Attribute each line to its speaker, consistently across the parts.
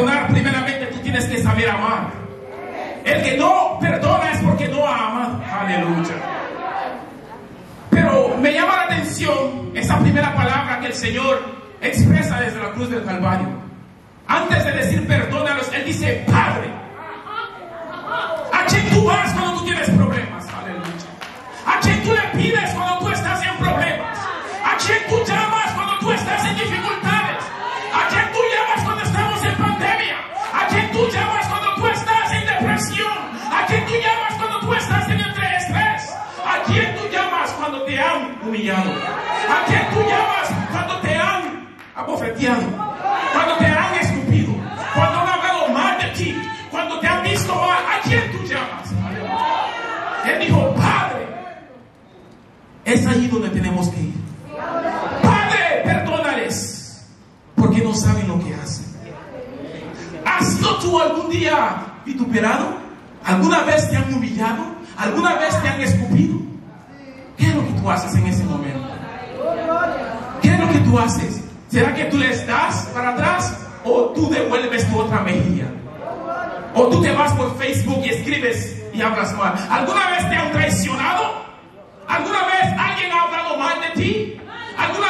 Speaker 1: perdonar, primeramente tú tienes que saber amar. El que no perdona es porque no ama. Aleluya. Pero me llama la atención esa primera palabra que el Señor expresa desde la cruz del Calvario. Antes de decir perdónalos, Él dice, ¿A quién tú llamas cuando te han abofeteado? Cuando te han escupido? Cuando han hablado mal de ti? Cuando te han visto mal? ¿A quién tú llamas? Él dijo, Padre. Es ahí donde tenemos que ir. Padre, perdónales. Porque no saben lo que hacen. ¿Has sido tú algún día vituperado? ¿Alguna vez te han humillado? ¿Alguna vez te han escupido? ¿Qué es lo que haces en ese momento? ¿Qué es lo que tú haces? ¿Será que tú les das para atrás o tú devuelves tu otra mejilla? ¿O tú te vas por Facebook y escribes y hablas mal? ¿Alguna vez te han traicionado? ¿Alguna vez alguien ha hablado mal de ti? ¿Alguna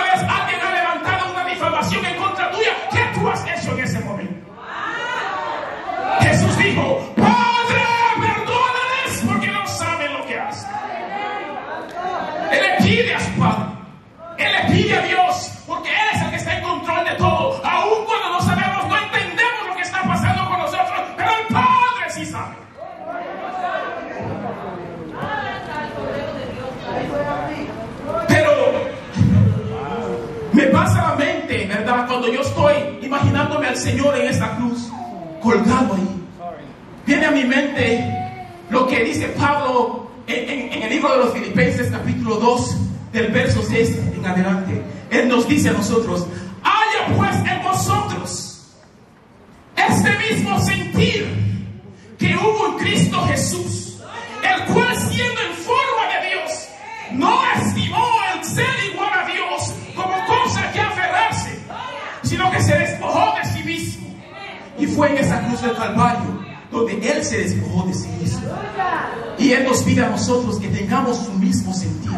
Speaker 1: Pide a Dios porque Él es el que está en control de todo. Aun cuando no sabemos, no entendemos lo que está pasando con nosotros, pero el Padre sí sabe. Pero me pasa la mente, ¿verdad? Cuando yo estoy imaginándome al Señor en esta cruz, colgado ahí. Viene a mi mente lo que dice Pablo en, en- en el libro de los Filipenses, capítulo 2, del verso 6 en adelante. Él nos dice a nosotros, haya pues en vosotros este mismo sentir que hubo en Cristo Jesús, el cual siendo en forma de Dios, no estimó el ser igual a Dios como cosa que aferrarse, sino que se despojó de sí mismo. Y fue en esa cruz del Calvario donde Él se despojó de sí mismo. Y Él nos pide a nosotros que tengamos su mismo sentir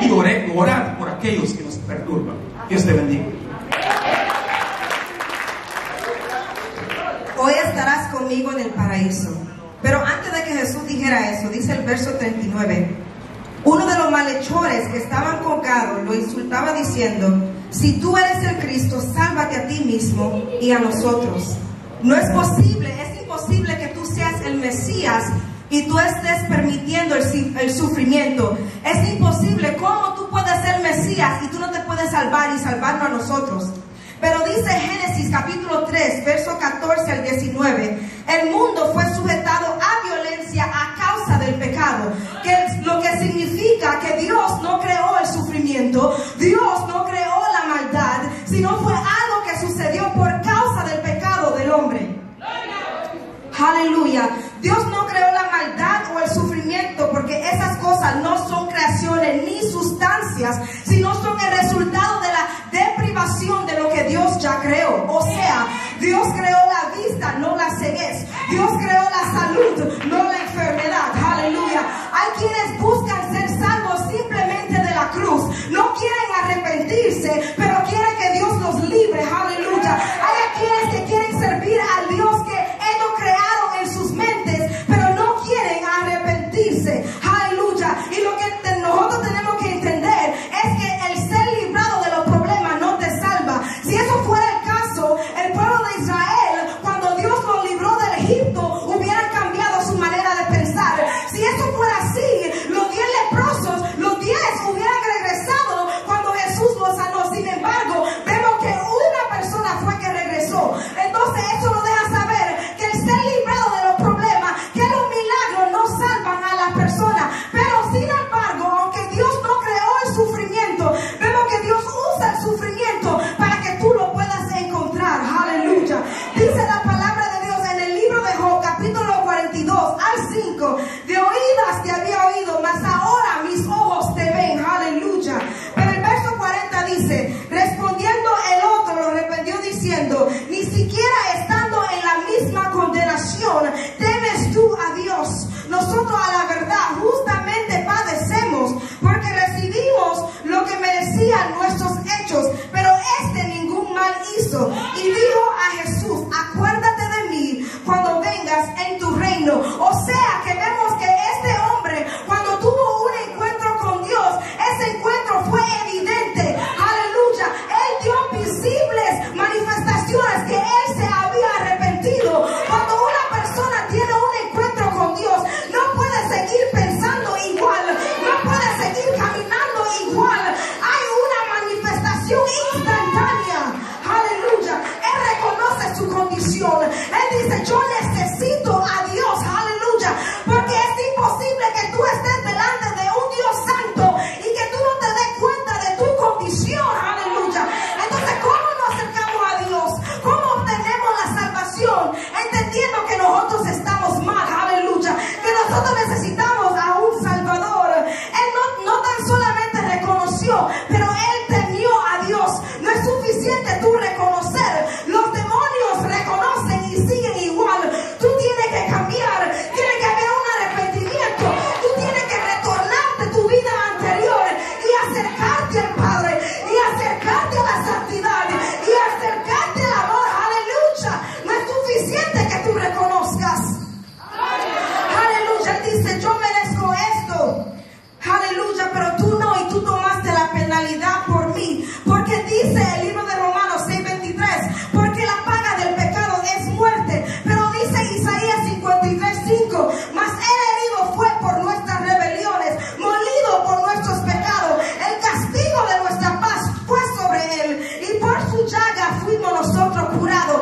Speaker 1: y orar por aquellos que nos perturban. Dios te bendiga.
Speaker 2: Hoy estarás conmigo en el paraíso. Pero antes de que Jesús dijera eso, dice el verso 39, uno de los malhechores que estaban con Carlos lo insultaba diciendo, si tú eres el Cristo, sálvate a ti mismo y a nosotros. No es posible, es imposible que tú seas el Mesías y tú estés permitiendo el sufrimiento. Es imposible, ¿cómo tú puedes ser Mesías y tú no te puedes salvar y salvarnos a nosotros? Pero dice Génesis capítulo 3, verso 14 al 19, el mundo fue sujetado a violencia a causa del pecado, que es lo que significa que Dios no creó el sufrimiento, Dios no creó arrepentirse, Es imposible que tú llagas fuimos nosotros curados